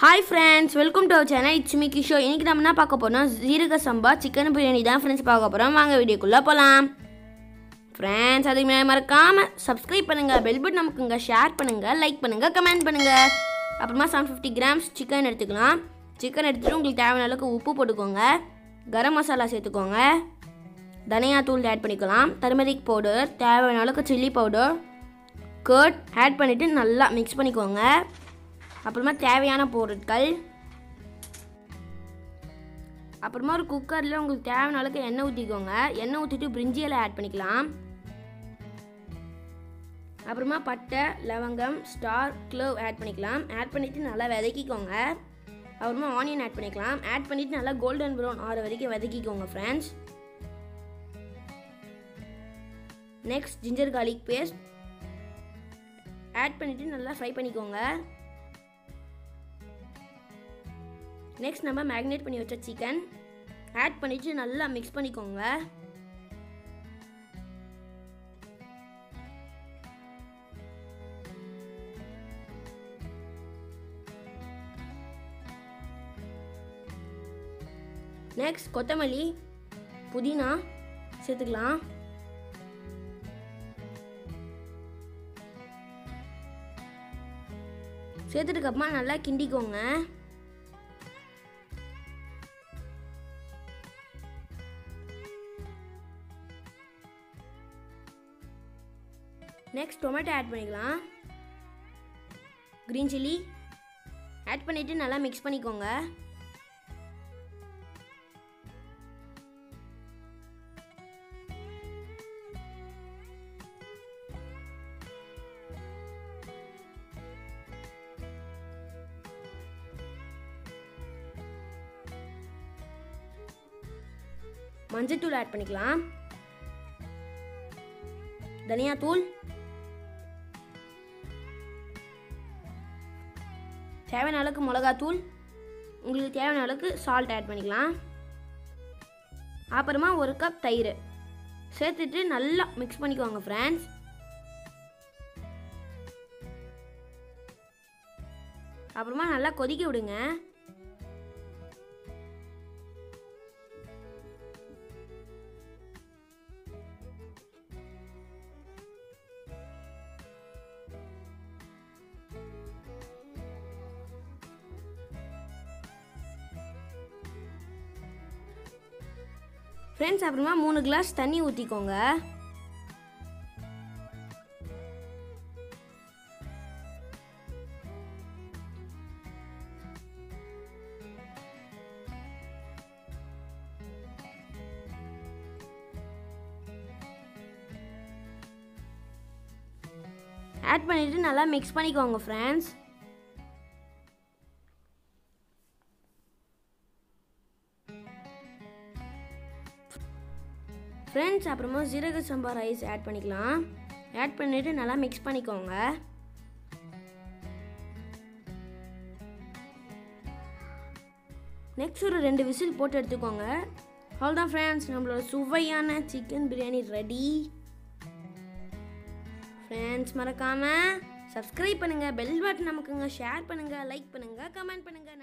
Hi friends welcome to our channel it's me Kisho இன்றைக்கி நம்ம என்ன பார்க்க போகிறோம் ஜீரக சம்பா சிக்கன் பிரியாணி தான் ஃப்ரெண்ட்ஸ் பார்க்க போகிறோம் வாங்க வீடியோக்குள்ளே போகலாம் ஃப்ரெண்ட்ஸ் அதுக்கு மேலே மறக்காமல் சப்ஸ்கிரைப் பண்ணுங்கள் பெல் பட்டன் நமக்குங்க ஷேர் பண்ணுங்கள் லைக் பண்ணுங்கள் கமெண்ட் பண்ணுங்கள் அப்புறமா செவன் ஃபிஃப்டி கிராம்ஸ் சிக்கன் எடுத்துக்கலாம். சிக்கன் எடுத்துகிட்டு உங்களுக்கு தேவையான அளவுக்கு உப்பு போட்டுக்கோங்க. கரம் மசாலா சேர்த்துக்கோங்க. தனியா தூள் ஆட் பண்ணிக்கலாம். டர்மரிக் பவுடர் தேவையான அளவுக்கு சில்லி பவுடர் கர்ட் ஆட் பண்ணிவிட்டு நல்லா மிக்ஸ் பண்ணிக்கோங்க. அப்புறமா தேவையான பொருட்கள். அப்புறமா ஒரு குக்கரில் உங்களுக்கு தேவையான அளவுக்கு எண்ணெய் ஊற்றிக்கோங்க எண்ணெய் ஊற்றிட்டு பிரிஞ்சியில் ஆட் பண்ணிக்கலாம். அப்புறமா பட்டை லவங்கம் ஸ்டார் க்ளவ் ஆட் பண்ணிக்கலாம். ஆட் பண்ணிவிட்டு நல்லா வதக்கிக்கோங்க. அப்புறமா ஆனியன் ஆட் பண்ணிக்கலாம். ஆட் பண்ணிவிட்டு நல்லா கோல்டன் ப்ரௌன் ஆற வரைக்கும் வதக்கிக்கோங்க friends next ginger garlic paste add பண்ணிவிட்டு நல்லா ஃப்ரை பண்ணிக்கோங்க. நெக்ஸ்ட் நம்ம மேக்னேட் பண்ணி வச்ச சிக்கன் ஆட் பண்ணிவிட்டு நல்லா மிக்ஸ் பண்ணிக்கோங்க. நெக்ஸ்ட் கொத்தமல்லி புதினா சேர்த்துக்கலாம். சேர்த்துட்டுக்கப்புறமா நல்லா கிண்டிக்கோங்க. நெக்ஸ்ட் டொமேட்டோ ஆட் பண்ணிக்கலாம். க்ரீன் சில்லி ஆட் பண்ணிவிட்டு நல்லா மிக்ஸ் பண்ணிக்கோங்க. மஞ்சத்தூள் ஆட் பண்ணிக்கலாம். தனியாத்தூள். தேவையான அளவுக்கு மிளகாத்தூள் உங்களுக்கு தேவையான அளவுக்கு சால்ட் ஆட் பண்ணிக்கலாம். அப்புறமா ஒரு கப் தயிர். சேர்த்துட்டு நல்லா மிக்ஸ் பண்ணிக்கோங்க ஃப்ரெண்ட்ஸ் அப்புறமா நல்லா கொதிக்க விடுங்க. ஃப்ரெண்ட்ஸ் அப்புறமா மூணு கிளாஸ் தண்ணி ஊற்றிக்கோங்க ஆட் பண்ணிவிட்டு நல்லா மிக்ஸ் பண்ணிக்கோங்க ஃப்ரெண்ட்ஸ் ஃப்ரெண்ட்ஸ் அப்புறமா ஜீரக சம்பா ரைஸ் ஆட் பண்ணிக்கலாம். ஆட் பண்ணிவிட்டு நல்லா மிக்ஸ் பண்ணிக்கோங்க. நெக்ஸ்ட் ஒரு ரெண்டு விசில் போட்டு எடுத்துக்கோங்க. அவ்வளோதான் ஃப்ரெண்ட்ஸ் நம்மளோட சுவையான சிக்கன் பிரியாணி ரெடி ஃப்ரெண்ட்ஸ் மறக்காமல் சப்ஸ்கிரைப் பண்ணுங்கள் பெல் பட்டன் நமக்குங்க ஷேர் பண்ணுங்கள் லைக் பண்ணுங்கள் கமெண்ட் பண்ணுங்கள்